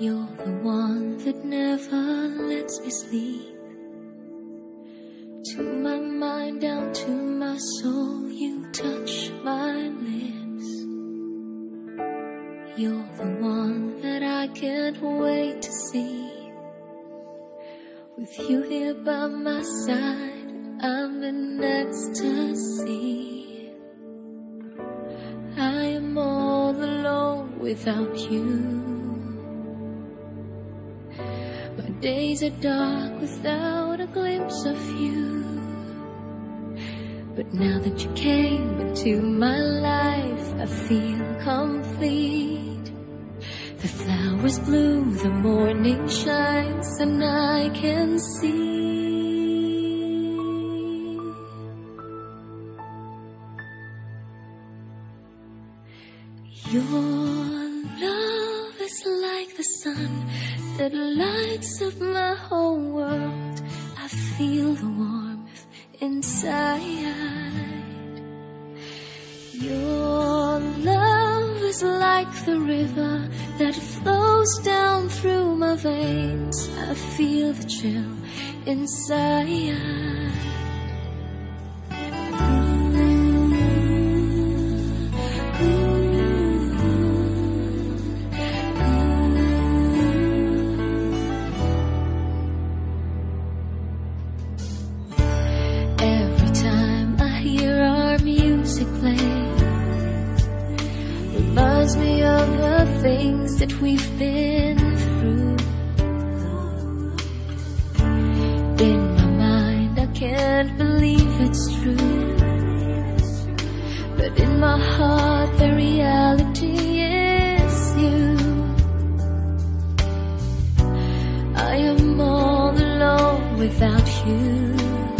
You're the one that never lets me sleep. To my mind, down to my soul, you touch my lips. You're the one that I can't wait to see. With you here by my side, I'm in ecstasy. I am all alone without you. Days are dark without a glimpse of you. But now that you came into my life, I feel complete. The flowers bloom, the morning shines, and I can see. Your love is like the sun that lights up my whole world. I feel the warmth inside. Your love is like the river that flows down through my veins. I feel the chill inside. My heart, the reality is you. I am all alone without you.